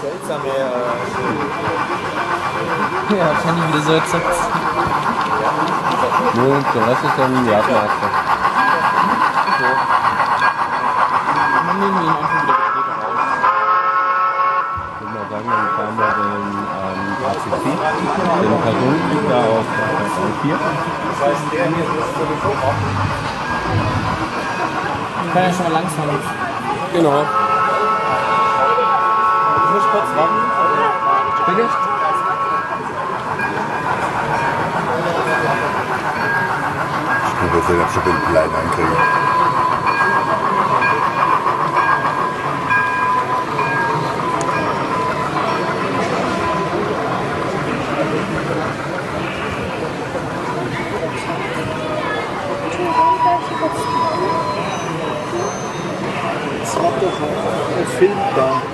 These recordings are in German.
seltsame. Äh, ja, kann ich wieder so erzeugt. Nun, so, das ist ein Jagdmeister. Dann nehmen wir ihn einfach wieder später raus. Ich würde mal sagen, dann fahren wir den ähm, ACC, den Personenflieger auf Bahn 4. Das heißt, der hier ist sowieso offen. Ich kann ja schon mal langsam. Genau. Ich muss kurz warten. Bitte? Ich muss den schon den klein einkriegen. Das war doch ein Film da.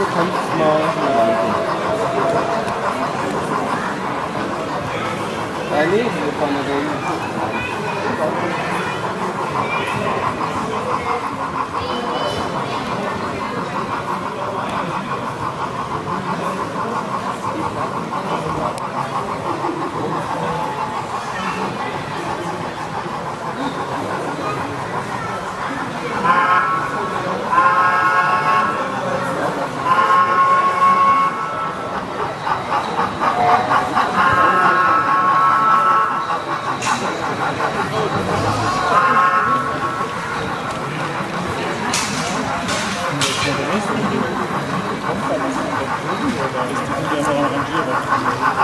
du kannst mal hier nee, hier kann man. Ja da hin. Aber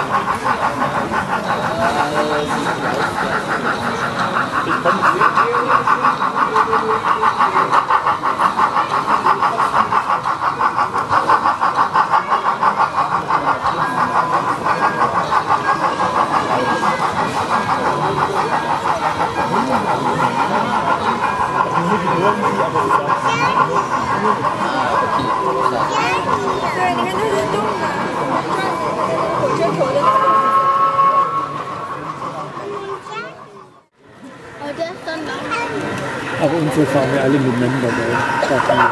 so fahren wir alle miteinander. Weil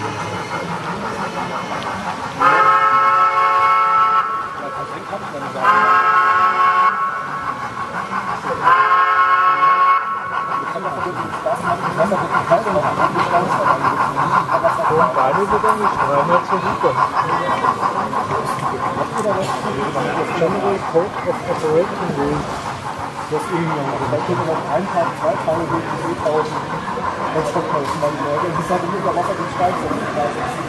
Thank you. Nicht rein, hat so super. General Code of Operation Rules. Deswegen, also da wir noch einen Tag, zwei Tage durch die See tauchen. Dann stoppt man das mal die Leute. Und bis halt unter Wasser den so